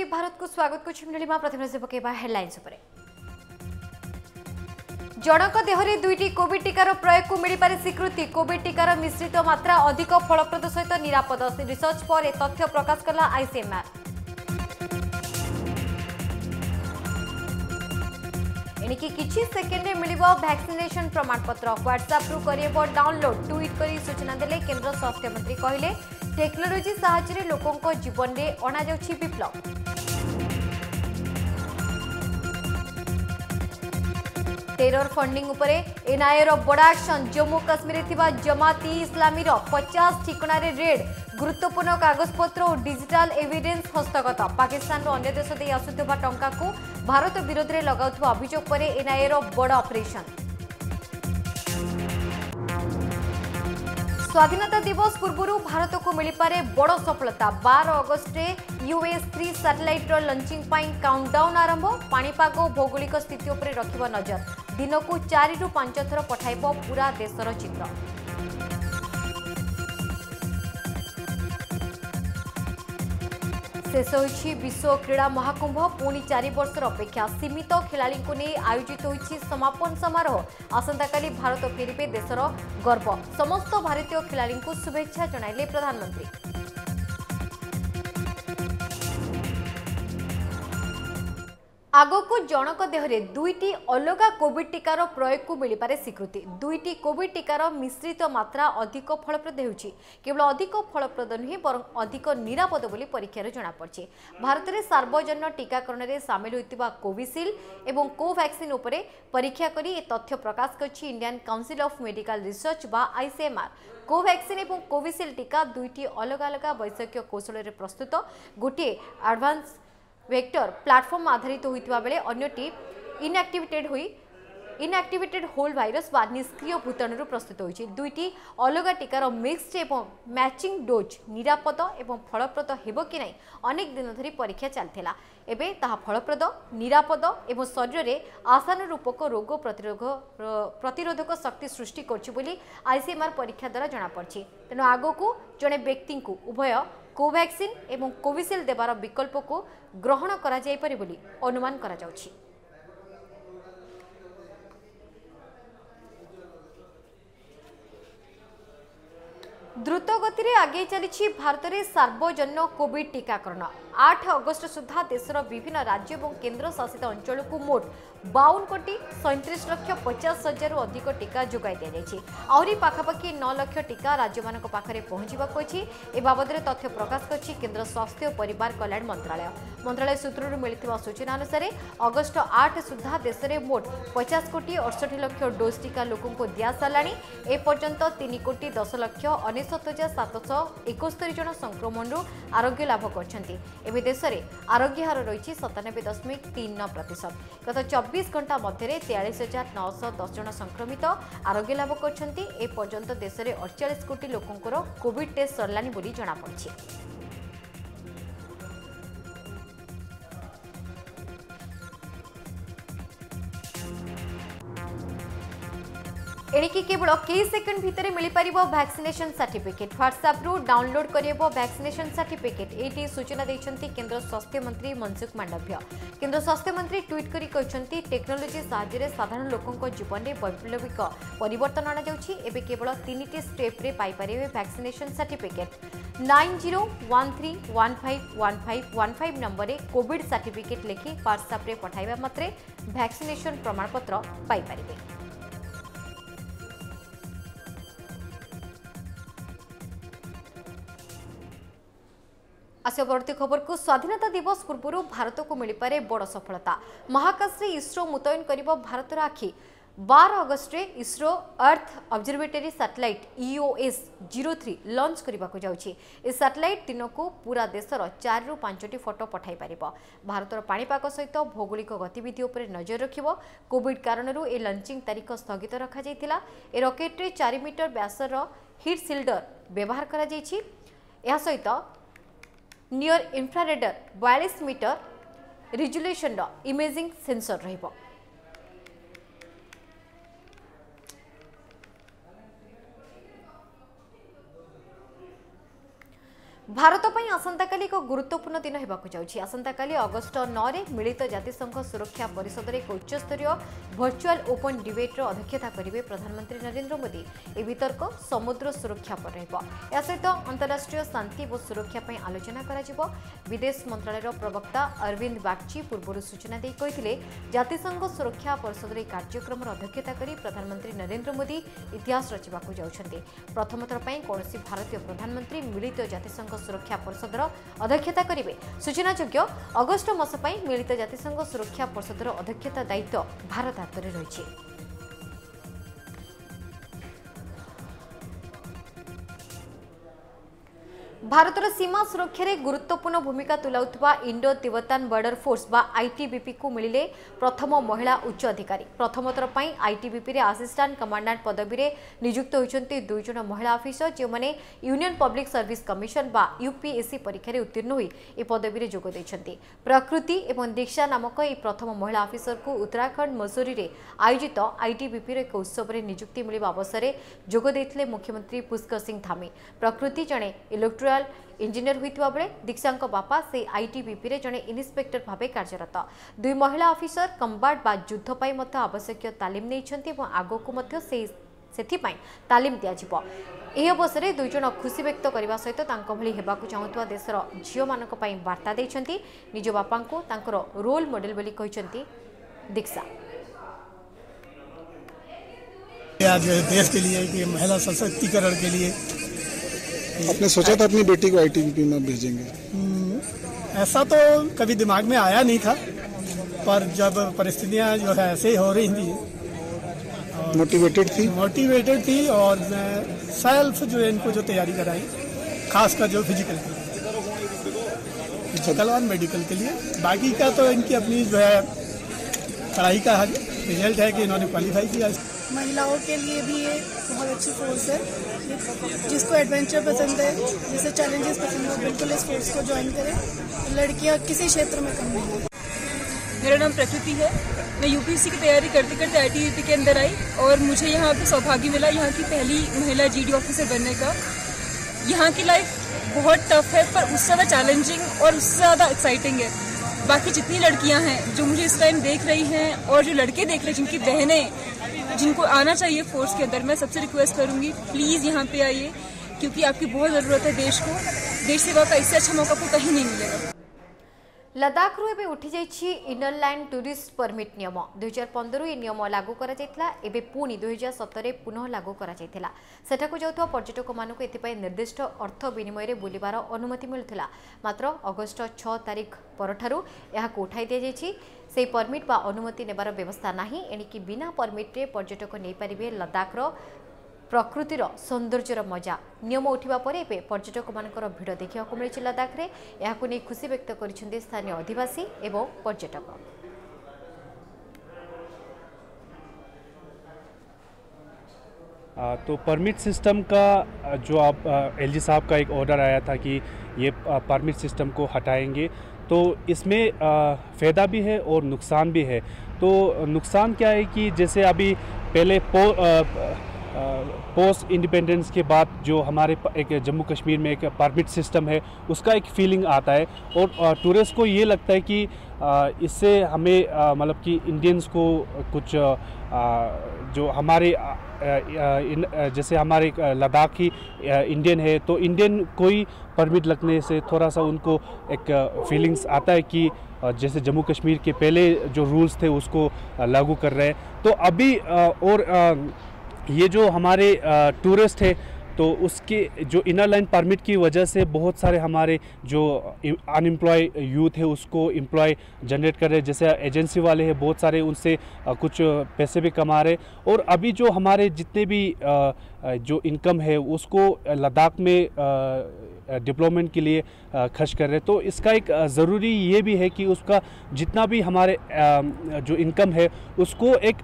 TV Bharat को स्वागत कर जड़क देह दुईट कोविड टीकार प्रयोग को मिलपे स्वीकृति कोविड टीकार मिश्रित तो मात्रा अधिक फलप्रद सहित तो निरापद रिसर्च पर तथ्य प्रकाश कला आईसीएमआर एणिक सेकेंडे मिल भैक्सीनेसन प्रमाणपत्र ह्वाट्सअप्रु कर डाउनलोड ट्विट कर सूचना दे केन्द्र स्वास्थ्य मंत्री कहते টেকনোলোজি সাহায্যে লোক জীবনে অণাযাচ্ছে বিপ্লব টেরর ফন্ডিং উপরে এনআইএর বড় আকশন জম্মু কাশ্মীরে জমাতি ইসলামীর পচাশ ঠিকণার রেড গুরুত্বপূর্ণ কাগজপত্র ও ডিজিটাল এভিডেন্স হস্তগত পাকিস্তান অন্য দেশ দিয়ে আসুক টাকা ভারত বিরোধে লগাউথা অভিযোগ পরে এনআইএর বড় অপরেশন ସ୍ୱାଧୀନତା ଦିବସ ପୂର୍ବରୁ ଭାରତକୁ ମିଳିପାରେ ବଡ଼ ସଫଳତା ବାର ଅଗଷ୍ଟରେ ୟୁଏସ୍ ଥ୍ରୀ ସାଟେଲାଇଟ୍ର ଲଞ୍ଚିଂ ପାଇଁ କାଉଣ୍ଟଡାଉନ୍ ଆରମ୍ଭ ପାଣିପାଗ ଓ ଭୌଗୋଳିକ ସ୍ଥିତି ଉପରେ ରଖିବ ନଜର ଦିନକୁ ଚାରିରୁ ପାଞ୍ଚ ଥର ପଠାଇବ ପୁରା ଦେଶର ଚିତ୍ର शेष हुन्छ विश्व क्रीडा महाकुम्भ पो चार बर्षर अपेक्षा सीमित खेलाडीको आयोजित हुन्छ समापन समारोह आसि भारत फिरे देश गर्व समस्त भारतीय खेलाडीको शुभेच्छा जनइले प्रधानमन्त्री ଆଗକୁ ଜଣକ ଦେହରେ ଦୁଇଟି ଅଲଗା କୋଭିଡ୍ ଟିକାର ପ୍ରୟୋଗକୁ ମିଳିପାରେ ସ୍ୱୀକୃତି ଦୁଇଟି କୋଭିଡ୍ ଟିକାର ମିଶ୍ରିତ ମାତ୍ରା ଅଧିକ ଫଳପ୍ରଦ ହେଉଛି କେବଳ ଅଧିକ ଫଳପ୍ରଦ ନୁହେଁ ବରଂ ଅଧିକ ନିରାପଦ ବୋଲି ପରୀକ୍ଷାରୁ ଜଣାପଡ଼ିଛି ଭାରତରେ ସାର୍ବଜନୀନ ଟିକାକରଣରେ ସାମିଲ ହୋଇଥିବା କୋଭିସିଲ୍ଡ ଏବଂ କୋଭ୍ୟାକ୍ସିନ୍ ଉପରେ ପରୀକ୍ଷା କରି ଏ ତଥ୍ୟ ପ୍ରକାଶ କରିଛି Indian council of medical research ବା ଆଇସିଏମ୍ଆର୍ କୋଭ୍ୟାକ୍ସିନ୍ ଏବଂ କୋଭିସିଲ୍ଡ ଟିକା ଦୁଇଟି ଅଲଗା ଅଲଗା ବୈଷୟିକ କୌଶଳରେ ପ୍ରସ୍ତୁତ ଗୋଟିଏ ଆଡଭାନ୍ସ વેક્ટર પ્લાટફોર્મ આધારિત હોઈતા બેળે અન્યટી ઇનએક્ટિવેટેડ હોઈ ইনঅ্যাক্টিভেটেড হোল ভাইরস বা নিষ্ক্রিয় ভূতাণুর প্রস্তুত হয়েছে দুইটি অলগা টিকার মিক্সড এবং ম্যাচিং ডোজ নিরাপদ এবং ফলপ্রদ হব কি না অনেক দিন ধরে পরীক্ষা চালা এবে তাহা ফলপ্রদ নিরাপদ এবং শরীরে আশানুরূপক রোগ প্রতিরোধ প্রতিরোধক শক্তি সৃষ্টি করছে বলে আইসিএমআর পরীক্ষা দ্বারা জনাপড়ছে তেমন আগকু জনে ব্যক্তি উভয় କୋଭ୍ୟାକ୍ସିନ୍ ଏବଂ କୋଭିସିଲ୍ଡ ଦେବାର ବିକଳ୍ପକୁ ଗ୍ରହଣ କରାଯାଇପାରେ ବୋଲି ଅନୁମାନ କରାଯାଉଛି ଦ୍ରୁତ ଗତିରେ ଆଗେଇ ଚାଲିଛି ଭାରତରେ ସାର୍ବଜନୀନ କୋଭିଡ୍ ଟିକାକରଣ আট অগস্ট সুদ্ধা দেশের বিভিন্ন রাজ্য এবং কেন্দ্রশাসিত অঞ্চলক মোট বাউন কোটি সৈত্রিশ লক্ষ পচাশ হাজার অধিক টিকা যোগাই দিয়েছে আহরি পাখাপাখি ন লক্ষ টিকা রাজ্যমান পাখে পৌঁছবাক অছি এ বাবদে তথ্য প্রকাশ করছে কেন্দ্র স্বাস্থ্য ও পরিবার কল্যাণ মন্ত্রালয় মন্ত্রালয় সূত্রর মিলিথিবা সূচনা অনুসারে অগস্ট আট সুদ্ধা দেশের মোট পচাশ কোটি অড়ষঠি লক্ষ ডোজ টিকা লোকଙ୍କୁ দিয়াসারা এপর্যন্ত তিন কোটি দশ লক্ষ অনেশত হাজার সাতশহ একস্তরি জন সংক্রমণর আরোগ্য লাভ করছেন ଏବେ ଦେଶରେ ଆରୋଗ୍ୟ ହାର ରହିଛି ସତାନବେ ଦଶମିକ ତିନି ପ୍ରତିଶତ ଗତ ଚବିଶ ଘଣ୍ଟା ମଧ୍ୟରେ ତେୟାଳିଶ ହଜାର ନଅଶହ ଦଶ ଜଣ ସଂକ୍ରମିତ ଆରୋଗ୍ୟ ଲାଭ କରିଛନ୍ତି ଏପର୍ଯ୍ୟନ୍ତ ଦେଶରେ ଅଠଚାଳିଶ କୋଟି ଲୋକଙ୍କର କୋଭିଡ୍ ଟେଷ୍ଟ ସରିଲାଣି ବୋଲି ଜଣାପଡ଼ିଛି एणिकी केवल कई सेकेंड भितर मिली पार भैक्सीनेसन सार्टिफिकेट ह्वाट्सअप्रु डाउनलोड करहब भैक्सीनेसन सार्टिफिकेट ये सूचना देखते केन्द्र स्वास्थ्य मंत्री मनसुख मांडव्य केन्द्र स्वास्थ्य मंत्री ट्विट कर टेक्नोलोजी साहय साधारण लोकों जीवन में वैप्लविक पर केवल तीन स्टेप्रे पारे vaccination certificate nine zero one three one five one five one five number में कोड सार्टिफिकेट लिखे ह्वाट्सअप्रे पठाइवा मात्र भैक्सीनेसन प्रमाणपत्र ଆସିବ ପରବର୍ତ୍ତୀ ଖବରକୁ ସ୍ୱାଧୀନତା ଦିବସ ପୂର୍ବରୁ ଭାରତକୁ ମିଳିପାରେ ବଡ଼ ସଫଳତା ମହାକାଶରେ ଇସ୍ରୋ ମୁତୟନ କରିବ ଭାରତର ଆଖି ବାର ଅଗଷ୍ଟରେ ISRO earth observatory satellite EOS zero three launch କରିବାକୁ ଯାଉଛି ଏହି ସାଟେଲାଇଟ୍ ଦିନକୁ ପୁରା ଦେଶର ଚାରିରୁ ପାଞ୍ଚଟି ଫଟୋ ପଠାଇ ପାରିବ ଭାରତର ପାଣିପାଗ ସହିତ ଭୌଗୋଳିକ ଗତିବିଧି ଉପରେ ନଜର ରଖିବ କୋଭିଡ୍ କାରଣରୁ ଏହି ଲଞ୍ଚିଂ ତାରିଖ ସ୍ଥଗିତ ରଖାଯାଇଥିଲା ଏ ରକେଟ୍ରେ ଚାରି ମିଟର ବ୍ୟାସର ହିଟ୍ ସିଲ୍ଡର ବ୍ୟବହାର କରାଯାଇଛି ଏହା ସହିତ ନିୟର ଇନଫ୍ରାରେଡର ବୟାଳିଶ ମିଟର ରିଜୁଲେସନର ଇମେଜିଂ ସେନ୍ସର ରହିବ ଭାରତ ପାଇଁ ଆସନ୍ତାକାଲି ଏକ ଗୁରୁତ୍ୱପୂର୍ଣ୍ଣ ଦିନ ହେବାକୁ ଯାଉଛି ଆସନ୍ତାକାଲି ଅଗଷ୍ଟ ନଅରେ ମିଳିତ ଜାତିସଂଘ ସୁରକ୍ଷା ପରିଷଦରେ ଏକ ଉଚ୍ଚସ୍ତରୀୟ ଭର୍ଚୁଆଲ୍ ଓପନ୍ ଡିବେଟ୍ର ଅଧ୍ୟକ୍ଷତା କରିବେ ପ୍ରଧାନମନ୍ତ୍ରୀ ନରେନ୍ଦ୍ର ମୋଦି ଏହି ବିତର୍କ ସମୁଦ୍ର ସୁରକ୍ଷା ଉପରେ ରହିବ ଏହା ସହିତ ଅନ୍ତରାଷ୍ଟ୍ରୀୟ ଶାନ୍ତି ଓ ସୁରକ୍ଷା ପାଇଁ ଆଲୋଚନା କରାଯିବ ବିଦେଶ ମନ୍ତ୍ରଣାଳୟର ପ୍ରବକ୍ତା ଅରବିନ୍ଦ ବାଗ୍ଚି ପୂର୍ବରୁ ସୂଚନା ଦେଇ କହିଥିଲେ ଜାତିସଂଘ ସୁରକ୍ଷା ପରିଷଦର ଏହି କାର୍ଯ୍ୟକ୍ରମର ଅଧ୍ୟକ୍ଷତା କରି ପ୍ରଧାନମନ୍ତ୍ରୀ ନରେନ୍ଦ୍ର ମୋଦି ଇତିହାସ ରଚିବାକୁ ଯାଉଛନ୍ତି ପ୍ରଥମଥର ପାଇଁ କୌଣସି ଭାରତୀୟ ପ୍ରଧାନମନ୍ତ୍ରୀ ମିଳିତ ଜାତିସଂଘ ସୁରକ୍ଷା ପରିଷଦର ଅଧ୍ୟକ୍ଷତା କରିବେ ସୂଚନାଯୋଗ୍ୟ ଅଗଷ୍ଟ ମାସ ପାଇଁ ମିଳିତ ଜାତିସଂଘ ସୁରକ୍ଷା ପରିଷଦର ଅଧ୍ୟକ୍ଷତା ଦାୟିତ୍ୱ ଭାରତ ହାତରେ ରହିଛି ଭାରତର ସୀମା ସୁରକ୍ଷାରେ ଗୁରୁତ୍ୱପୂର୍ଣ୍ଣ ଭୂମିକା ତୁଲାଉଥିବା ଇଣ୍ଡୋ ତିବତାନ ବର୍ଡର ଫୋର୍ସ ବା ଆଇଟିବିପିକୁ ମିଳିଲେ ପ୍ରଥମ ମହିଳା ଉଚ୍ଚ ଅଧିକାରୀ ପ୍ରଥମଥର ପାଇଁ ଆଇଟିବିପିରେ ଆସିଷ୍ଟାଣ୍ଟ କମାଣ୍ଡାଣ୍ଟ ପଦବୀରେ ନିଯୁକ୍ତ ହୋଇଛନ୍ତି ଦୁଇଜଣ ମହିଳା ଅଫିସର ଯେଉଁମାନେ ୟୁନିୟନ ପବ୍ଲିକ ସର୍ଭିସ କମିଶନ ବା ୟୁପିଏସ୍ସି ପରୀକ୍ଷାରେ ଉତ୍ତୀର୍ଣ୍ଣ ହୋଇ ଏ ପଦବୀରେ ଯୋଗ ଦେଇଛନ୍ତି ପ୍ରକୃତି ଏବଂ ଦୀକ୍ଷା ନାମକ ଏହି ପ୍ରଥମ ମହିଳା ଅଫିସରକୁ ଉତ୍ତରାଖଣ୍ଡ ମସୁରୀରେ ଆୟୋଜିତ ଆଇଟିବିପିର ଏକ ଉତ୍ସବରେ ନିଯୁକ୍ତି ମିଳିବା ଅବସରରେ ଯୋଗ ଦେଇଥିଲେ ମୁଖ୍ୟମନ୍ତ୍ରୀ ପୁଷ୍କର ସିଂ ଧାମୀ ପ୍ରକୃତି ଜଣେ ଇଲେକ୍ଟ୍ରୋ ଟ୍ରାନ୍ସଫରେବଲ୍ ଇଞ୍ଜିନିୟର ହୋଇଥିବା ବେଳେ ଦୀକ୍ଷାଙ୍କ ବାପା ସେ ଆଇଟିବିପିରେ ଜଣେ ଇନ୍ସପେକ୍ଟର ଭାବେ କାର୍ଯ୍ୟରତ ଦୁଇ ମହିଳା ଅଫିସର କମ୍ବାଟ ବା ଯୁଦ୍ଧ ପାଇଁ ମଧ୍ୟ ଆବଶ୍ୟକୀୟ ତାଲିମ ନେଇଛନ୍ତି ଏବଂ ଆଗକୁ ମଧ୍ୟ ସେହି ସେଥିପାଇଁ ତାଲିମ ଦିଆଯିବ ଏହି ଅବସରରେ ଦୁଇଜଣ ଖୁସି ବ୍ୟକ୍ତ କରିବା ସହିତ ତାଙ୍କ ଭଳି ହେବାକୁ ଚାହୁଁଥିବା ଦେଶର ଝିଅମାନଙ୍କ ପାଇଁ ବାର୍ତ୍ତା ଦେଇଛନ୍ତି ନିଜ ବାପାଙ୍କୁ ତାଙ୍କର ରୋଲ୍ ମଡେଲ୍ ବୋଲି କହିଛନ୍ତି दीक्षा आज देश के लिए कि महिला सशक्तिकरण के लिए आपने सोचा था अपनी बेटी को आईटीबीपी में भेजेंगे हम्म, ऐसा तो कभी दिमाग में आया नहीं था पर जब परिस्थितियां जो है ऐसे ही हो रही थी मोटिवेटेड थी मोटिवेटेड थी और मैं सेल्फ जो इनको जो तैयारी कराई खासकर जो फिजिकल फिजिकल और मेडिकल के लिए बाकी का तो इनकी अपनी जो है पढ़ाई का रिजल्ट है कि इन्होंने क्वालिफाई किया महिलाओं के लिए भी ये बहुत अच्छी कोर्स है जिसको एडवेंचर पसंद है जिसे चैलेंजेस पसंद है बिल्कुल इस कोर्स को ज्वाइन करें लड़कियाँ किसी क्षेत्र में कम नहीं मेरा नाम प्रकृति है मैं यूपीएससी की तैयारी करते करते आई के अंदर आई और मुझे यहाँ पे सौभाग्य मिला यहाँ की पहली महिला जीडी ऑफिसर बनने का यहाँ की लाइफ बहुत टफ है पर उससे ज़्यादा चैलेंजिंग और उससे ज़्यादा एक्साइटिंग है बाकी जितनी लड़कियां हैं जो मुझे इस टाइम देख रही हैं और जो लड़के देख रहे हैं जिनकी बहनें जिनको आना चाहिए फोर्स के अंदर मैं सबसे रिक्वेस्ट करूँगी प्लीज़ यहाँ पे आइए क्योंकि आपकी बहुत ज़रूरत है देश को देश सेवा का इससे अच्छा मौका आपको तो कहीं नहीं मिलेगा ଲଦାଖରୁ ଏବେ ଉଠିଯାଇଛି ଇନର ଲାଇନ୍ ଟୁରିଷ୍ଟ ପରମିଟ୍ ନିୟମ ଦୁଇହଜାର ପନ୍ଦରରୁ ଏ ନିୟମ ଲାଗୁ କରାଯାଇଥିଲା ଏବେ ପୁଣି ଦୁଇହଜାର ସତରରେ ପୁନଃ ଲାଗୁ କରାଯାଇଥିଲା ସେଠାକୁ ଯାଉଥିବା ପର୍ଯ୍ୟଟକମାନଙ୍କୁ ଏଥିପାଇଁ ନିର୍ଦ୍ଦିଷ୍ଟ ଅର୍ଥ ବିନିମୟରେ ବୁଲିବାର ଅନୁମତି ମିଳୁଥିଲା ମାତ୍ର ଅଗଷ୍ଟ ଛଅ ତାରିଖ ପରଠାରୁ ଏହାକୁ ଉଠାଇ ଦିଆଯାଇଛି ସେହି ପରମିଟ୍ ବା ଅନୁମତି ନେବାର ବ୍ୟବସ୍ଥା ନାହିଁ ଏଣିକି ବିନା ପରମିଟ୍ରେ ପର୍ଯ୍ୟଟକ ନେଇପାରିବେ ଲଦାଖର प्रकृतिर सौंदर्यर मजा नियम उठा पर पर्यटक मानड़ देखा मिली लदाख में यह खुशी व्यक्त कर स्थानीय अधिवासी एवं पर्यटक तो परमिट सिस्टम का जो आप एलजी साहब का एक ऑर्डर आया था कि ये परमिट सिस्टम को हटाएंगे तो इसमें फ़ायदा भी है और नुकसान भी है तो नुकसान क्या है कि जैसे अभी पहले पोस्ट इंडिपेंडेंस के बाद जो हमारे एक जम्मू कश्मीर में एक परमिट सिस्टम है उसका एक फीलिंग आता है और टूरिस्ट को ये लगता है कि इससे हमें मतलब कि इंडियंस को कुछ जो हमारे जैसे हमारे लद्दाखी इंडियन है तो इंडियन कोई परमिट लगने से थोड़ा सा उनको एक फीलिंग्स आता है कि जैसे जम्मू कश्मीर के पहले जो रूल्स थे उसको लागू कर रहे हैं तो अभी और ये जो हमारे टूरिस्ट है तो उसके जो इनर लाइन परमिट की वजह से बहुत सारे हमारे जो अनएम्प्लॉय यूथ है उसको एम्प्लॉय जनरेट कर रहे हैं जैसे एजेंसी वाले हैं बहुत सारे उनसे कुछ पैसे भी कमा रहे और अभी जो हमारे जितने भी जो इनकम है उसको लद्दाख में डिप्लोमेंट के लिए खर्च कर रहे हैं तो इसका एक ज़रूरी ये भी है कि उसका जितना भी हमारे जो इनकम है उसको एक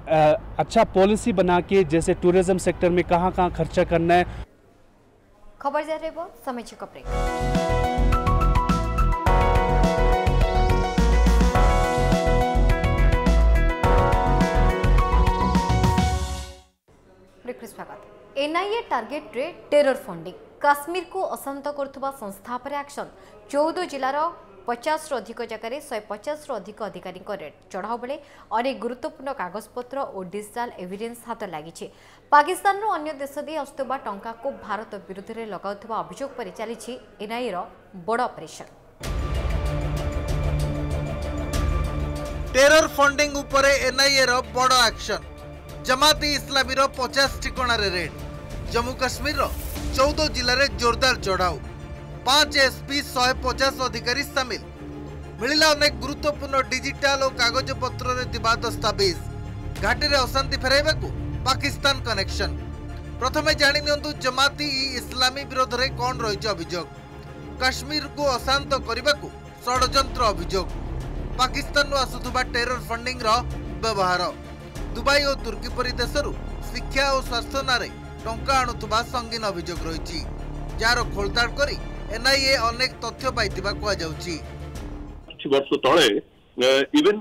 अच्छा पॉलिसी बना के जैसे टूरिज्म सेक्टर में कहाँ कहाँ खर्चा करना है खबर जा रही समय कपड़े एनआईए टारगेट रे टेरर फंडिंग କାଶ୍ମୀରକୁ ଅଶାନ୍ତ କରୁଥିବା ସଂସ୍ଥା ଉପରେ ଆକ୍ସନ୍ ଚଉଦ ଜିଲ୍ଲାର ପଚାଶରୁ ଅଧିକ ଜାଗାରେ ଶହେ ପଚାଶରୁ ଅଧିକ ଅଧିକାରୀଙ୍କ ରେଡ୍ ଚଢ଼ାଉ ବେଳେ ଅନେକ ଗୁରୁତ୍ୱପୂର୍ଣ୍ଣ କାଗଜପତ୍ର ଓ ଡିଜିଟାଲ ଏଭିଡେନ୍ସ ହାତ ଲାଗିଛି ପାକିସ୍ତାନରୁ ଅନ୍ୟ ଦେଶ ଦେଇ ଆସୁଥିବା ଟଙ୍କାକୁ ଭାରତ ବିରୁଦ୍ଧରେ ଲଗାଉଥିବା ଅଭିଯୋଗ ପରେ ଚାଲିଛି ଏନ୍ଆଇଏର ବଡ଼ ଅପରେସନ୍ ଟେରର ଫଣ୍ଡିଂ ଉପରେ ଏନ୍ଆଇଏର ବଡ଼ ଆକ୍ସନ୍ ଜମାତି ଇସଲାମୀର ପଚାଶ ଠିକଣାରେ ରେଡ୍ ଜମ୍ମୁ କାଶ୍ମୀରର ચૌદ જિલ્લારે જોરદાર ચઢાવ પાંચ એસપી શହେ ପଚାଶ ଅଧିକାରୀ ସାମିଲ ମିଳିଲା ଅନେକ ଗୁରୁତ୍ୱପୂର୍ଣ୍ଣ ଡିଜିଟାଲ ଓ କାଗଜପତ୍ରରେ ଥିବା ଦସ୍ତାବିଜ ଘାଟିରେ ଅଶାନ୍ତି ଫେରାଇବାକୁ ପାକିସ୍ତାନ କନେକ୍ସନ ପ୍ରଥମେ ଜାଣିନିଅନ୍ତୁ ଜମାତି ଇ ଇସଲାମୀ ବିରୋଧରେ କ'ଣ ରହିଛି ଅଭିଯୋଗ କାଶ୍ମୀରକୁ ଅଶାନ୍ତ କରିବାକୁ ଷଡ଼ଯନ୍ତ୍ର ଅଭିଯୋଗ ପାକିସ୍ତାନରୁ ଆସୁଥିବା ଟେରର ଫଣ୍ଡିଂର ବ୍ୟବହାର ଦୁବାଇ ଓ ତୁର୍କୀ ପରି ଦେଶରୁ ଶିକ୍ଷା ଓ ସ୍ୱାସ୍ଥ୍ୟ ନାଁରେ ଟଙ୍କା ଆଣୁଥିବା ସଙ୍ଗୀନ ଅଭିଯୋଗ ରହିଛି ଯାହାର ଖୋଳତାଡ଼ କରି ଏନ୍ଆଇଏ ଅନେକ ତଥ୍ୟ ପାଇଥିବା କୁହାଯାଉଛି କିଛି ବର୍ଷ ତଳେ ଇଭେନ୍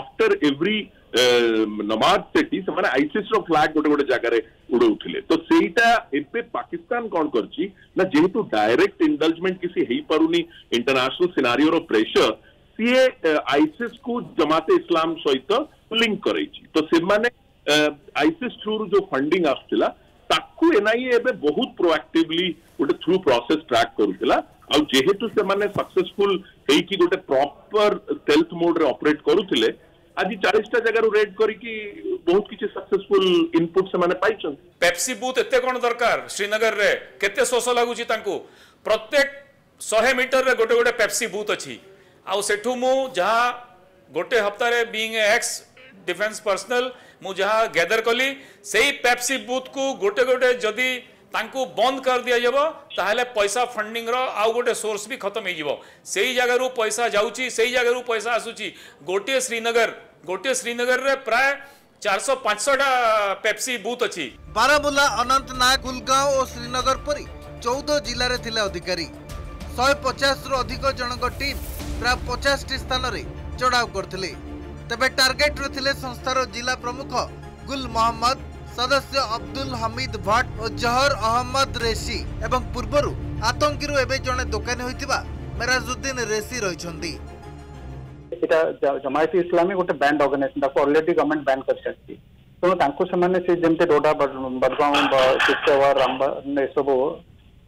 ଆଫ୍ଟର ଏଭ୍ରି ନମାଜ ସେଠି ସେମାନେ ଆଇସିସି ର ଫ୍ଲାଗ ଗୋଟେ ଗୋଟେ ଜାଗାରେ ଉଡଉଥିଲେ ତ ସେଇଟା ଏବେ ପାକିସ୍ତାନ କଣ କରିଛି ନା ଯେହେତୁ ଡାଇରେକ୍ଟ ଇଣ୍ଡଲଜମେଣ୍ଟ କିଛି ହେଇପାରୁନି ଇଣ୍ଟରନ୍ୟାସନାଲ ସିନାରିଓର ପ୍ରେସର ସିଏ ଆଇସିସ୍ କୁ ଜମାତେ ଇସଲାମ ସହିତ ଲିଙ୍କ କରେଇଛି ତ ସେମାନେ ଆଇସିସ୍ ଥ୍ରୁରୁ ଯୋଉ ଫଣ୍ଡିଂ ଆସୁଥିଲା ତାକୁ ଏନ୍ଆଇଏ ଏବେ ବହୁତ ପ୍ରୋଆକ୍ଟିଭଲି ଗୋଟେ ଥ୍ରୁ ପ୍ରୋସେସ ଟ୍ରାକ୍ କରୁଥିଲା ଆଉ ଯେହେତୁ ସେମାନେ ସକ୍ସେସଫୁଲ ହେଇକି ଗୋଟେ ପ୍ରପର ଟେଲ୍ଥ ମୋଡରେ ଅପରେଟ କରୁଥିଲେ ଆଜି ଚାଳିଶଟା ଜାଗାରୁ ରେଡ୍ କରିକି ବହୁତ କିଛି ସକ୍ସେସଫୁଲ ଇନପୁଟ ସେମାନେ ପାଇଛନ୍ତି ପେପ୍ସି ବୁଥ୍ ଏତେ କ'ଣ ଦରକାର ଶ୍ରୀନଗରରେ କେତେ ଶୋଷ ଲାଗୁଛି ତାଙ୍କୁ ପ୍ରତ୍ୟେକ ଶହେ ମିଟରରେ ଗୋଟେ ଗୋଟେ ପେପ୍ସି ବୁଥ୍ ଅଛି ଆଉ ସେଠୁ ମୁଁ ଯାହା ଗୋଟେ ହପ୍ତାରେ being a ex defence personnel मुझा गैदर कली सही पेप्सी बुथ को गोटे गोटे जदि बंद कर दिया दिज्व पैसा फंडिंग रो गोटे सोर्स भी खत्म हो जगह पैसा जाऊँगी से जगह पैसा आसूची गोटे श्रीनगर गोटे श्रीनगर रे प्राय चार सौ पांच सौटा पेप्सी बुथ अच्छी बारामूला अनंतनाग गुलगांव और श्रीनगर पर चौदह जिले में थे अधिकारी शहे पचास रु अधिक जन टीम प्राय पचास टी स्थान चढ़ाव करते ତେବେ ଟାର୍ଗେଟରେ ଥିଲେ ସଂସ୍ଥାର ଜିଲ୍ଲା ପ୍ରମୁଖ ଗୁଲ୍ ମହମ୍ମଦ ସଦସ୍ୟ ଅବଦୁଲ ହମିଦ ଭଟ୍ଟ ଓ ଜହର ଅହମ୍ମଦ ରେସି ଏବଂ ପୂର୍ବରୁ ଆତଙ୍କୀରୁ ଏବେ ଜଣେ ଦୋକାନୀ ହୋଇଥିବା ମେରାଜୁଦ୍ଦିନ ରେସି ରହିଛନ୍ତି ଏଇଟା ଜମାୟତ ଇସଲାମୀ ଗୋଟେ ବ୍ୟାଣ୍ଡ ଅର୍ଗାନାଇଜେସନ ତାକୁ ଅଲରେଡି ଗଭର୍ଣ୍ଣମେଣ୍ଟ ବ୍ୟାନ୍ କରିସାରିଛି ତେଣୁ ତାଙ୍କୁ ସେମାନେ ସେ ଯେମିତି ଡୋଡା ବଡ଼ଗାଓଁ ଶିକ୍ଷକ ରାମବାନ ଏସବୁ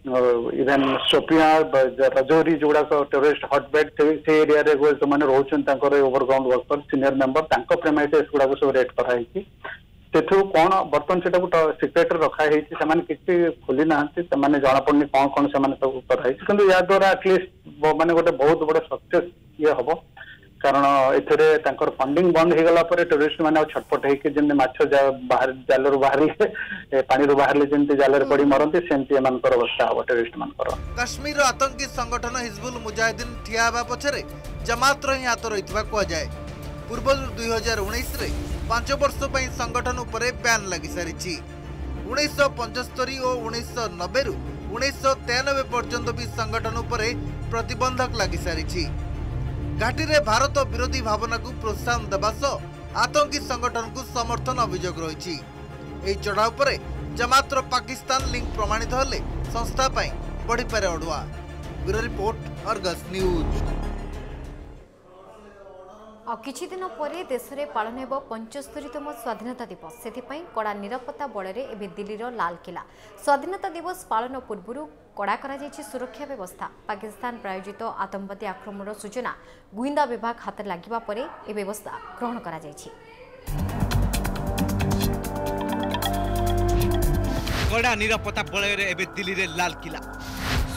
ଇଭେନ୍ ସୋପିଆଁ ରଜୌରୀ ଯୋଉଗୁଡା ସବୁ ଟେରୋରିଷ୍ଟ ହଟବେଡ୍ ସେଇ ଏରିଆରେ ସେମାନେ ରହୁଛନ୍ତି ତାଙ୍କର ଓଭରଗ୍ରାଉଣ୍ଡ ୱାର୍କର ସିନିୟର ମେମ୍ବର ତାଙ୍କ ପ୍ରେମାଇସେସ୍ ଗୁଡାକୁ ସବୁ ରେଟ୍ କରାହେଇଛି ସେଠୁ କଣ ବର୍ତ୍ତମାନ ସେଟାକୁ ସିକ୍ରେଟରେ ରଖାହେଇଛି ସେମାନେ କିଛି ଖୋଲି ନାହାନ୍ତି ସେମାନେ ଜଣାପଡୁନି କଣ କଣ ସେମାନେ ସବୁ କରାହେଇଛି କିନ୍ତୁ ଏହାଦ୍ୱାରା ଆଟଲିଷ୍ଟ ମାନେ ଗୋଟେ ବହୁତ ବଡ ସକ୍ସେସ୍ ଇଏ ହବ କାରଣ ଏଥିରେ ତାଙ୍କର ଫଣ୍ଡିଂ ବନ୍ଦ ହେଇଗଲା ପରେ ଟେରୋରିଷ୍ଟ ମାନେ ଆଉ ଛଟପଟ ହେଇକି ଯେମିତି ମାଛ ଜାଲରୁ ବାହାରିଲେ ପାଣିରୁ ବାହାରିଲେ ଯେମିତି ଜାଲରେ ପଡି ମରନ୍ତି ସେମିତି ଏମାନଙ୍କର ଅବସ୍ଥା ହବ ଟେରୋରିଷ୍ଟ ମାନଙ୍କର କାଶ୍ମୀରର ଆତଙ୍କୀ ସଂଗଠନ ହିଜବୁଲ ମୁଜାହିଦିନ ଠିଆ ହେବା ପଛରେ ଜମାତର ହିଁ ହାତ ରହିଥିବା କୁହାଯାଏ ପୂର୍ବରୁ ଦୁଇ ହଜାର ଉଣେଇଶରେ ପାଞ୍ଚ ବର୍ଷ ପାଇଁ ସଂଗଠନ ଉପରେ ବ୍ୟାନ୍ ଲାଗିସାରିଛି ଉଣେଇଶହ ପଞ୍ଚସ୍ତରୀ ଓ ଉଣେଇଶହ ନବେରୁ ଉଣେଇଶହ ତେୟାନବେ ପର୍ଯ୍ୟନ୍ତ ବି ସଂଗଠନ ଉପରେ ପ୍ରତିବନ୍ଧକ ଲାଗିସାରିଛି ଘାଟିରେ ଭାରତ ବିରୋଧୀ ଭାବନାକୁ ପ୍ରୋତ୍ସାହନ ଦେବା ସହ ଆତଙ୍କୀ ସଂଗଠନକୁ ସମର୍ଥନ ଅଭିଯୋଗ ରହିଛି ଏହି ଚଢ଼ାଉ ପରେ ଜମାତ୍ର ପାକିସ୍ତାନ ଲିଙ୍କ୍ ପ୍ରମାଣିତ ହେଲେ ସଂସ୍ଥା ପାଇଁ ବଢ଼ିପାରେ ଅଡ଼ୁଆ ବ୍ୟୁରୋ ରିପୋର୍ଟ ଅର୍ଗସ୍ ନ୍ୟୁଜ୍ ଆଉ କିଛିଦିନ ପରେ ଦେଶରେ ପାଳନ ହେବ ପଞ୍ଚସ୍ତରୀତମ ସ୍ୱାଧୀନତା ଦିବସ ସେଥିପାଇଁ କଡ଼ା ନିରାପତ୍ତା ବଳରେ ଏବେ ଦିଲ୍ଲୀର ଲାଲକିଲ୍ଲା ସ୍ୱାଧୀନତା ଦିବସ ପାଳନ ପୂର୍ବରୁ କଡ଼ା କରାଯାଇଛି ସୁରକ୍ଷା ବ୍ୟବସ୍ଥା ପାକିସ୍ତାନ ପ୍ରାୟୋଜିତ ଆତଙ୍କବାଦୀ ଆକ୍ରମଣର ସୂଚନା ଗୁଇନ୍ଦା ବିଭାଗ ହାତରେ ଲାଗିବା ପରେ ଏ ବ୍ୟବସ୍ଥା ଗ୍ରହଣ କରାଯାଇଛି କଡ଼ା ନିରାପତ୍ତା ବଳୟରେ ଏବେ ଦିଲ୍ଲୀରେ ଲାଲକିଲ୍ଲା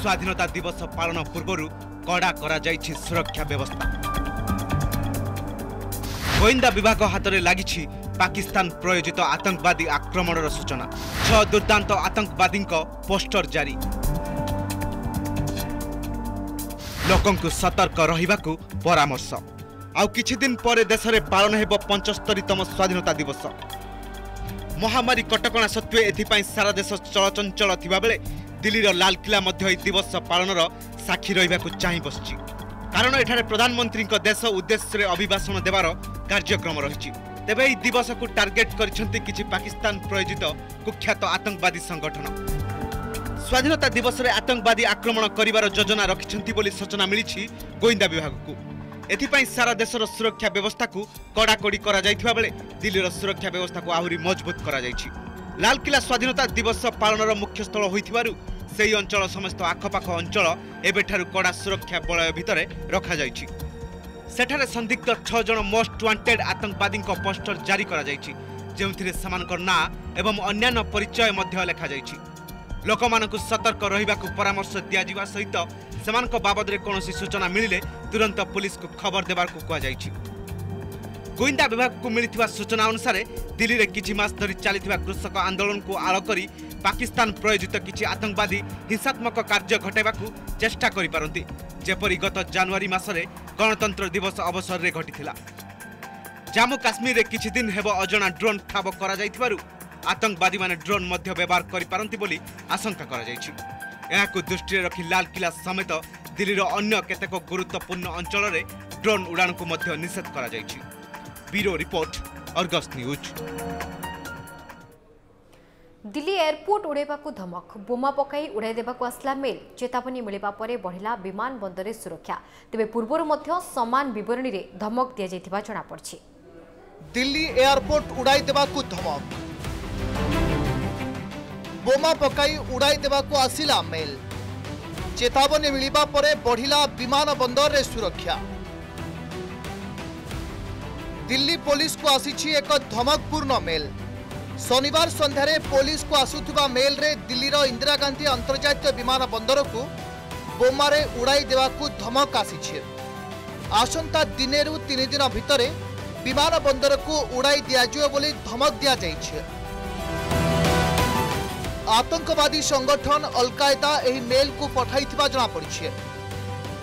ସ୍ୱାଧୀନତା ଦିବସ ପାଳନ ପୂର୍ବରୁ କଡ଼ା କରାଯାଇଛି ସୁରକ୍ଷା ବ୍ୟବସ୍ଥା গোয়েন্দা বিভাগ হাতরে লাগিছি পাকিস্তান প্রয়োজিত আতঙ্কবাদী আক্রমণর সূচনা ছ দুর্দান্ত আতঙ্কবাদী পোস্টর জারি ଲୋକଙ୍କୁ ସତର୍କ ରହିବାକୁ ପରାମର୍ଶ ଆଉ କିଛି ଦିନ ପରେ ଦେଶରେ ପାଳନ ହେବ ପଞ୍ଚସ୍ତରୀତମ ସ୍ୱାଧୀନତା ଦିବସ ମହାମାରୀ କଟକଣା ସତ୍ତ୍ୱେ ଏଥିପାଇଁ ସାରା ଦେଶ ଚଳଚଞ୍ଚଳ ଥିବାବେଳେ ଦିଲ୍ଲୀର ଲାଲକିଲ୍ଲା ମଧ୍ୟ ଏହି ଦିବସ ପାଳନର ସାକ୍ଷୀ ରହିବାକୁ ଚାହିଁ ବସିଛି କାରଣ ଏଠାରେ ପ୍ରଧାନମନ୍ତ୍ରୀଙ୍କ ଦେଶ ଉଦ୍ଦେଶ୍ୟରେ ଅଭିଭାଷଣ ଦେବାର কার্যক্রম রয়েছে তেবে এই দিবসক টার্গেট করেছেন কিছু পাকিস্তান প্রয়োজিত কুখ্যাত আতঙ্কবাদী সংগঠন স্বাধীনতা দিবসরে আতঙ্কবাদী আক্রমণ করিবার যোজনা রাখিছেন বলে সূচনা মিলিছি গোয়েন্দা বিভাগকু এথিপাই সারা দেশর সুরক্ষা ব্যবস্থাকু কড়াকড়ি করা যাইথিবা বেলে দিল্লির সুরক্ষা ব্যবস্থাকু আহুরি মজবুত করা যাইছি লালকিল্লা স্বাধীনতা দিবস পালনর মুখ্যস্থল হইথিবারু সেই অঞ্চল সমস্ত আখপাখ অঞ্চল এবেঠারু কড়া সুরক্ষা বলয় ভিতরে রখাযাইছি ସେଠାରେ ସନ୍ଦିଗ୍ଧ ଛଅ ଜଣ ମୋଷ୍ଟ ୱାଣ୍ଟେଡ୍ ଆତଙ୍କବାଦୀଙ୍କ ପୋଷ୍ଟର ଜାରି କରାଯାଇଛି ଯେଉଁଥିରେ ସେମାନଙ୍କର ନାଁ ଏବଂ ଅନ୍ୟାନ୍ୟ ପରିଚୟ ମଧ୍ୟ ଲେଖାଯାଇଛି ଲୋକମାନଙ୍କୁ ସତର୍କ ରହିବାକୁ ପରାମର୍ଶ ଦିଆଯିବା ସହିତ ସେମାନଙ୍କ ବାବଦରେ କୌଣସି ସୂଚନା ମିଳିଲେ ତୁରନ୍ତ ପୁଲିସକୁ ଖବର ଦେବାକୁ କୁହାଯାଇଛି গোয়েন্দা বিভাগকু মিলিଥିବା ସୂଚନା ଅନୁସାରେ ଦିଲ୍ଲୀରେ କିଛି ମାସ ଧରି ଚାଲିଥିବା କୃଷକ ଆନ୍ଦୋଳନକୁ ଆଳ କରି ପାକିସ୍ତାନ ପ୍ରୟୋଜିତ କିଛି ଆତଙ୍କବାଦୀ ହିଂସାତ୍ମକ କାର୍ଯ୍ୟ ଘଟାଇବାକୁ ଚେଷ୍ଟା କରିପାରନ୍ତି ଯେପରି ଗତ ଜାନୁଆରୀ ମାସରେ ଗଣତନ୍ତ୍ର ଦିବସ ଅବସରରେ ଘଟିଥିଲା ଜାମ୍ମୁ କାଶ୍ମୀରରେ କିଛି ଦିନ ହେବ ଅଜଣା ଡ୍ରୋନ୍ ଠାବ କରାଯାଇଥିବାରୁ ଆତଙ୍କବାଦୀମାନେ ଡ୍ରୋନ୍ ମଧ୍ୟ ବ୍ୟବହାର କରିପାରନ୍ତି ବୋଲି ଆଶଙ୍କା କରାଯାଇଛି ଏହାକୁ ଦୃଷ୍ଟିରେ ରଖି ଲାଲକିଲ୍ଲା ସମେତ ଦିଲ୍ଲୀର ଅନ୍ୟ କେତେକ ଗୁରୁତ୍ୱପୂର୍ଣ୍ଣ ଅଞ୍ଚଳରେ ଡ୍ରୋନ୍ ଉଡ଼ାଣକୁ ମଧ୍ୟ ନିଷେଧ କରାଯାଇଛି bureau report Argus news Delhi airport উড়াইবা ধমক বোমা পকাই উড়াই দেওয়া আসলা মেল চেতাবনী মিলবা পরে বঢ়িলা বিমান বন্দরের সুরক্ষা তবে পূর্ব সমান বরণী ধমক দিয়ে যাইতিবা জনা দিল্লি এয়ারপোর্ট উড়াই দেওয়া ধমক বোমা পকাই উড়াই দেওয়া আসিলা মেল চেতাবনী মিলবা পরে বঢ়িলা বিমান বন্দরের সুরক্ষা দিল্লি পুলিশকু আসিছি এক ধমকপূর্ণ মেল শনিবার সন্ধ্যায় পুলিশকু আসুবা মেলরে দিল্লির ইন্দিরা গান্ধী আন্তর্জাতীয় বিমান বন্দরকু বোমারে উড়াই দেওয়া ধমক আসিছে আসন্তা দিনেরু তিন দিন ভিতরে বিমান বন্দরকু উড়াই দিয়াযিব বলে ধমক দিয়া যাইছে আতঙ্কবাদী সংগঠন অলকায়দা এই মেলকু পঠাইথিবা জনা পড়িছে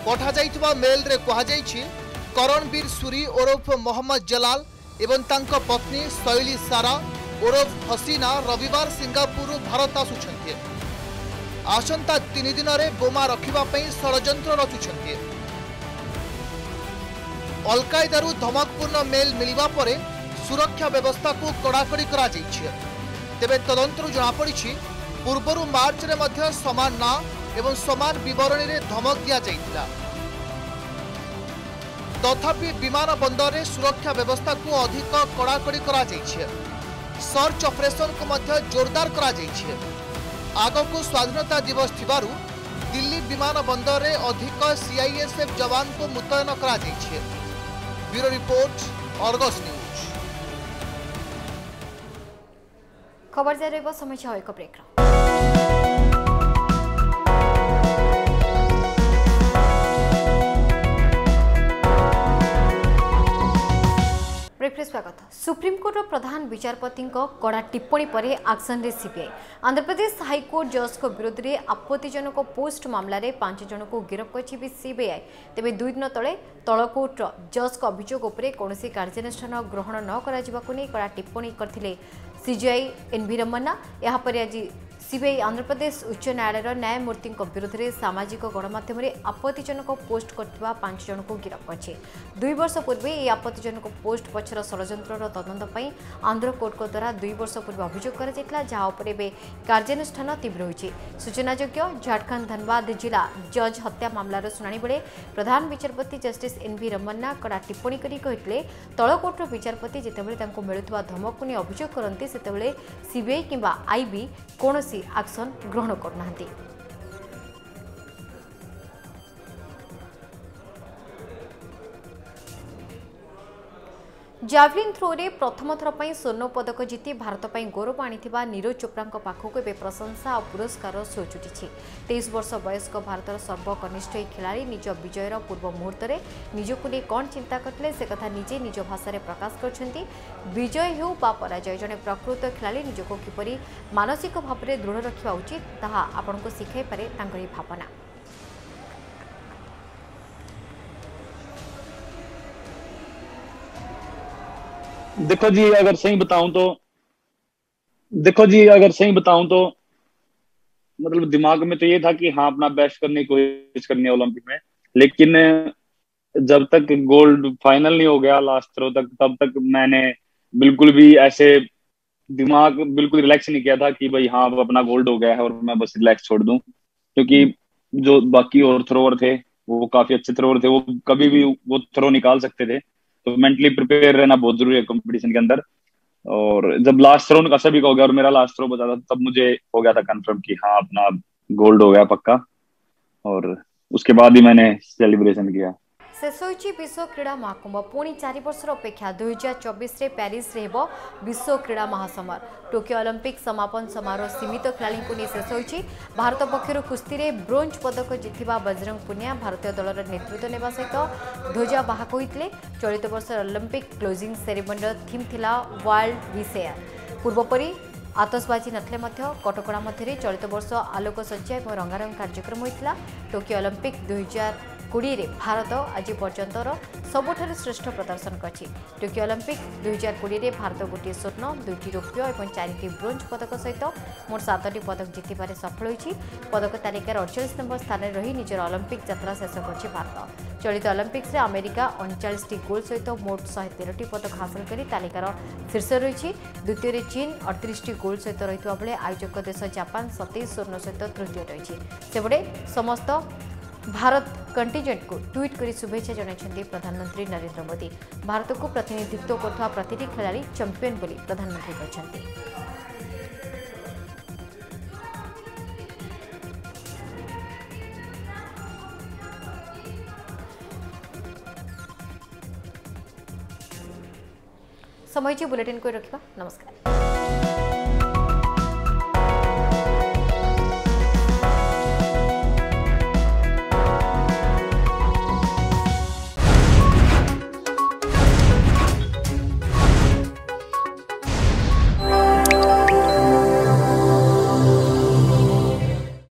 পঠাযাইথিবা মেলরে কুহাযাইছে করণবীর সুরি ওরফ মোহাম্মদ জলাল এবং তাঙ্ক পত্নী শৈলী সারা ওরফ হসিনা রবিবার সিঙ্গাপুরରୁ ଭାରତ ଆସୁଛନ୍ତି ଆସନ୍ତା ତିନି ଦିନରେ ବୋମା ରଖିବା ପାଇଁ ଷଡ଼ଯନ୍ତ୍ର ରଚୁଛନ୍ତି ଅଲକାଏଦାରୁ ଧମକପୂର୍ଣ୍ଣ ମେଲ୍ ମିଳିବା ପରେ ସୁରକ୍ଷା ବ୍ୟବସ୍ଥାକୁ କଡ଼ାକଡ଼ି କରାଯାଇଛି ତେବେ ତଦନ୍ତରୁ ଜଣାପଡ଼ିଛି ପୂର୍ବରୁ ମାର୍ଚ୍ଚରେ ମଧ୍ୟ ସମାନ ନାଁ ଏବଂ ସମାନ ବିବରଣୀରେ ଧମକ ଦିଆଯାଇଥିଲା তথাপি বিমানবন্দরৰে সুরক্ষা ব্যৱস্থাক অধিক কড়াকড়ি কৰা হৈছে। সার্চ অপৰেশ্বনক মধ্য জোৰдар কৰা হৈছে। আগন্তুক স্বাগ্ৰতা दिवस তিৱাৰু দিল্লী বিমান বন্দৰৰে অধিক CISF जवानক মোতায়ন কৰা হৈছে। Bureau report Argus news. খবৰ যায় ৰেব সমস্যা হৈক প্ৰেখা। प्रस्वागत सुप्रीम कोर्टर प्रधान বিচারপতিଙ୍କ কড়া টিপণি পরে অ্যাকশন রেসিপি আন্দরপ্রদেশ হাইকোর্ট জজস্কো বিরোതിരെ আপত্তিজনক পোস্ট মামলারে পাঁচজনক গিরক কৰিবি सीबीआई তেবে দুই দিন তলে তলক কোট জজস্ক অভিযোগ উপরে কোনসি কার্যনেস্থান গ্রহণ নকৰা যাৱাকো নে কড়া টিপণি কৰtile সিজিআই এন ভি রমন্না ইয়াৰ পৰি আজি ସିବିଆଇ ଆନ୍ଧ୍ରପ୍ରଦେଶ ଉଚ୍ଚ ନ୍ୟାୟାଳୟର ନ୍ୟାୟମୂର୍ତ୍ତିଙ୍କ ବିରୋଧରେ ସାମାଜିକ ଗଣମାଧ୍ୟମରେ ଆପତ୍ତିଜନକ ପୋଷ୍ଟ କରିଥିବା ପାଞ୍ଚ ଜଣଙ୍କୁ ଗିରଫ କରିଛି ଦୁଇ ବର୍ଷ ପୂର୍ବେ ଏହି ଆପତ୍ତିଜନକ ପୋଷ୍ଟ ପଛର ଷଡ଼ଯନ୍ତ୍ରର ତଦନ୍ତ ପାଇଁ ଆନ୍ଧ୍ର କୋର୍ଟଙ୍କ ଦ୍ୱାରା ଦୁଇ ବର୍ଷ ପୂର୍ବେ ଅଭିଯୋଗ କରାଯାଇଥିଲା ଯାହା ଉପରେ ଏବେ କାର୍ଯ୍ୟାନୁଷ୍ଠାନ ତୀବ୍ର ହୋଇଛି ସୂଚନାଯୋଗ୍ୟ ଝାଡ଼ଖଣ୍ଡ ଧନବାଦ ଜିଲ୍ଲା ଜଜ୍ ହତ୍ୟା ମାମଲାର ଶୁଣାଣି ବେଳେ ପ୍ରଧାନ ବିଚାରପତି ଜଷ୍ଟିସ୍ ଏନ୍ଭି ରମନ୍ନା କଡ଼ା ଟିପ୍ପଣୀ କରି କହିଥିଲେ ତଳକୋର୍ଟର ବିଚାରପତି ଯେତେବେଳେ ତାଙ୍କୁ ମିଳୁଥିବା ଧମକକୁ ନେଇ ଅଭିଯୋଗ କରନ୍ତି ସେତେବେଳେ ସିବିଆଇ କିମ୍ବା ଆଇବି କୌଣସି କୌଣସି ଆକ୍ସନ ଗ୍ରହଣ କରୁନାହାନ୍ତି ଜାଭ୍ଲିନ୍ ଥ୍ରୋରେ ପ୍ରଥମ ଥର ପାଇଁ ସ୍ୱର୍ଣ୍ଣ ପଦକ ଜିତି ଭାରତ ପାଇଁ ଗୌରବ ଆଣିଥିବା ନିରଜ ଚୋପ୍ରାଙ୍କ ପାଖକୁ ଏବେ ପ୍ରଶଂସା ଓ ପୁରସ୍କାରର ସୁଅ ଛୁଟିଛି ତେଇଶ ବର୍ଷ ବୟସ୍କ ଭାରତର ସର୍ବକନିଷ୍ଠ ଏହି ଖେଳାଳି ନିଜ ବିଜୟର ପୂର୍ବ ମୁହୂର୍ତ୍ତରେ ନିଜକୁ ନେଇ କ'ଣ ଚିନ୍ତା କରିଥିଲେ ସେ କଥା ନିଜେ ନିଜ ଭାଷାରେ ପ୍ରକାଶ କରିଛନ୍ତି ବିଜୟ ହେଉ ବା ପରାଜୟ ଜଣେ ପ୍ରକୃତ ଖେଳାଳି ନିଜକୁ କିପରି ମାନସିକ ଭାବରେ ଦୃଢ଼ ରଖିବା ଉଚିତ ତାହା ଆପଣଙ୍କୁ ଶିଖାଇପାରେ ତାଙ୍କର ଏହି ଭାବନା देखो जी अगर सही बताऊं तो देखो जी अगर सही बताऊं तो मतलब दिमाग में तो ये था कि हाँ अपना बेस्ट करने की कोशिश करनी है ओलंपिक में लेकिन जब तक गोल्ड फाइनल नहीं हो गया लास्ट थ्रो तक तब तक मैंने बिल्कुल भी ऐसे दिमाग बिल्कुल रिलैक्स नहीं किया था कि भाई हाँ अपना गोल्ड हो गया है और मैं बस रिलैक्स छोड़ दूं क्योंकि जो बाकी और थ्रोवर थे वो काफी अच्छे थ्रोवर थे वो कभी भी वो थ्रो निकाल सकते थे तो मेंटली प्रिपेयर रहना बहुत जरूरी है कंपटीशन के अंदर और जब लास्ट थ्रो का सभी का हो गया और मेरा लास्ट थ्रो बचा था तब मुझे हो गया था कंफर्म कि हाँ अपना गोल्ड हो गया पक्का और उसके बाद ही मैंने सेलिब्रेशन किया শেষ হৈচি বিশ্ব ক্রীড়া মহা ค ুম্ব পুণি 4 বছৰৰ অপেক্ষা 2024 ৰ পেৰিছ ৰে হেব বিশ্ব ক্রীড়া মহাসমৰ টোকিও অলিম্পিক সমাপন সমাৰোহ সীমিত খেলালৈকনি শেষ হৈচি ভাৰত পক্ষৰ কুস্তিৰে ব্রোঞ্জ পদক जितিবা বজৰং পুনিয়া ভাৰতীয় দলৰ নেতৃত্ব নেবা সৈতে 2024 মাহক হৈtile চলিত বছৰৰ অলিম্পিক ক্লোজিং সেরেমনীৰ থিম থিলা World ReShare পূৰ্বপৰি আতঃস্বাচী নথলে মধ্য কটকণাৰ মাজৰে চলিত বছৰ আলোকসজ্জা আৰু ৰংগৰং কাৰ্যprogramm হৈtile টোকিও অলিম্পিক 2024 କୋଡ଼ିଏରେ ଭାରତ ଆଜି ପର୍ଯ୍ୟନ୍ତର ସବୁଠାରୁ ଶ୍ରେଷ୍ଠ ପ୍ରଦର୍ଶନ କରିଛି ଟୋକିଓ ଅଲିମ୍ପିକ୍ ଦୁଇହଜାର କୋଡ଼ିଏରେ ଭାରତ ଗୋଟିଏ ସ୍ୱର୍ଣ୍ଣ ଦୁଇଟି ରୌପ୍ୟ ଏବଂ ଚାରିଟି ବ୍ରୋଞ୍ଜ ପଦକ ସହିତ ମୋଟ ସାତଟି ପଦକ ଜିତିବାରେ ସଫଳ ହୋଇଛି ପଦକ ତାଲିକାର ଅଡ଼ଚାଳିଶ ନମ୍ବର ସ୍ଥାନରେ ରହି ନିଜର ଅଲିମ୍ପିକ୍ ଯାତ୍ରା ଶେଷ କରିଛି ଭାରତ ଚଳିତ ଅଲିମ୍ପିକ୍ସରେ ଆମେରିକା ଅଣଚାଳିଶଟି ଗୋଲ୍ ସହିତ ମୋଟ ଶହେ ତେରଟି ପଦକ ହାସଲ କରି ତାଲିକାର ଶୀର୍ଷ ରହିଛି ଦ୍ୱିତୀୟରେ ଚୀନ୍ ଅଠତିରିଶଟି ଗୋଲ୍ ସହିତ ରହିଥିବା ବେଳେ ଆୟୋଜକ ଦେଶ ଜାପାନ ସତେଇଶ ସ୍ୱର୍ଣ୍ଣ ସହିତ ତୃତୀୟ ରହିଛି ସେପଟେ ସମସ୍ତ भारत कंटेजेट को ट्विट कर शुभे जन प्रधानमंत्री नरेंद्र मोदी भारत को प्रतिनिधित्व करते खेला चंपिन प्रधानमंत्री समय बुलेटिन को रखा नमस्कार